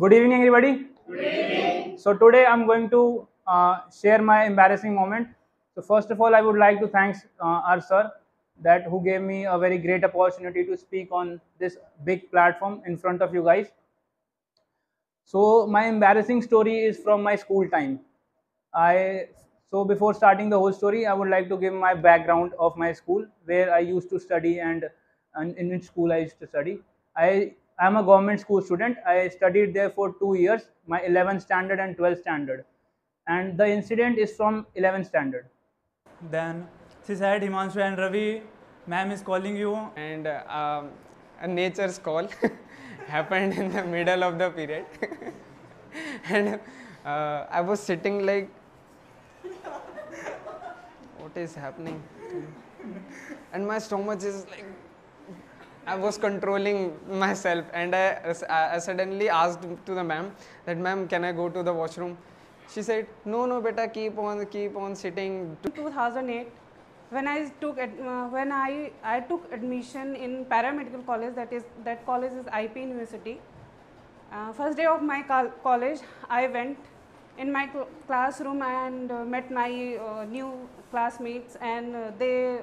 Good evening, everybody. Good evening. So today I'm going to uh, share my embarrassing moment. So first of all, I would like to thank uh, our sir that who gave me a very great opportunity to speak on this big platform in front of you guys. So my embarrassing story is from my school time. I so before starting the whole story, I would like to give my background of my school, where I used to study and, and in which school I used to study. I am a government school student. I studied there for two years, my 11th standard and 12th standard. And the incident is from 11th standard. Then she said, Himanshu and Ravi, ma'am is calling you. and uh, um, a nature's call happened in the middle of the period and uh, i was sitting like what is happening and my stomach is like i was controlling myself and i, I suddenly asked to the ma'am that ma'am can i go to the washroom she said no no beta keep on keep on sitting 2008 when I took uh, when I I took admission in paramedical college that is that college is IP University. Uh, first day of my col- college, I went in my cl- classroom and uh, met my uh, new classmates and uh, they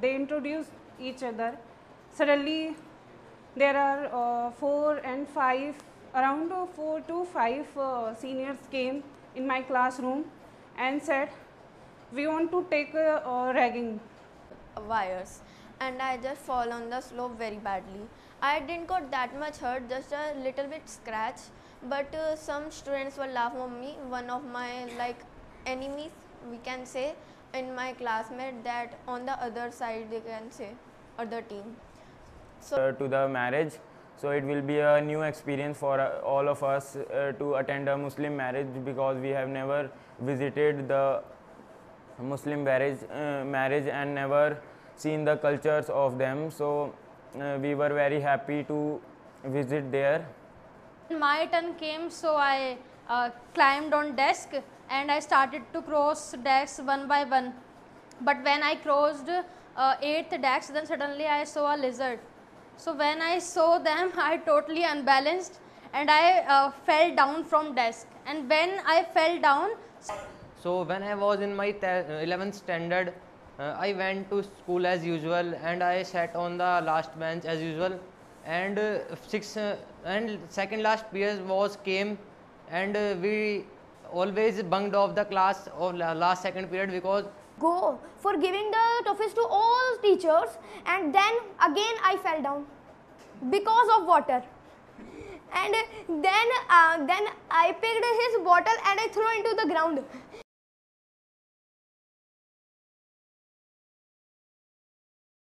they introduced each other. Suddenly, there are uh, four and five around uh, four to five uh, seniors came in my classroom and said we want to take a, ragging wires and I just fall on the slope very badly. I didn't got that much hurt, just a little bit scratch. But uh, some students were laughing on me. One of my like enemies, we can say, in my classmate that on the other side they can say other team. So uh, to the marriage. So it will be a new experience for uh, all of us uh, to attend a Muslim marriage because we have never visited the Muslim marriage, uh, marriage and never seen the cultures of them. So we were very happy to visit there. my turn came so i uh, climbed on desk and i started to cross desks one by one but when i crossed uh, eighth desk then suddenly i saw a lizard so when i saw them i totally unbalanced and i uh, fell down from desk and when i fell down So when I was in my 11th standard, uh, I went to school as usual and I sat on the last bench as usual. And uh, six uh, and second last period was came, and uh, we always bunked off the class or last second period because go for giving the trophies to all teachers and then again I fell down because of water. And then uh, then I picked his bottle and I threw into the ground